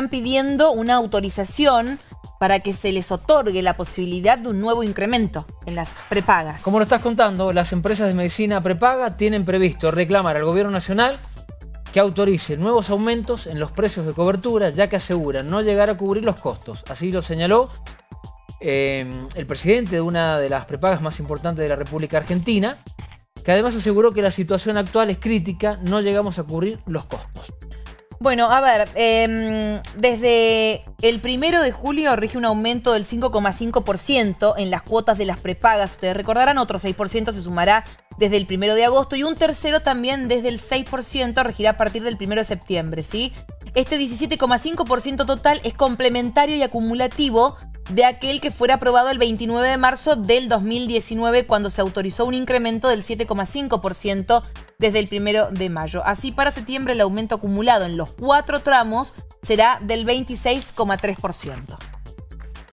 están pidiendo una autorización para que se les otorgue la posibilidad de un nuevo incremento en las prepagas. Como lo estás contando, las empresas de medicina prepaga tienen previsto reclamar al gobierno nacional que autorice nuevos aumentos en los precios de cobertura, ya que aseguran no llegar a cubrir los costos. Así lo señaló eh, el presidente de una de las prepagas más importantes de la República Argentina, que además aseguró que la situación actual es crítica, no llegamos a cubrir los costos. Bueno, a ver, em, desde el primero de julio rige un aumento del 5,5% en las cuotas de las prepagas. Ustedes recordarán, otro 6% se sumará desde el primero de agosto y un tercero también desde el 6% regirá a partir del primero de septiembre, ¿sí? Este 17,5% total es complementario y acumulativo de aquel que fuera aprobado el 29 de marzo del 2019 cuando se autorizó un incremento del 7,5% desde el 1 de mayo. Así para septiembre el aumento acumulado en los cuatro tramos será del 26,3%.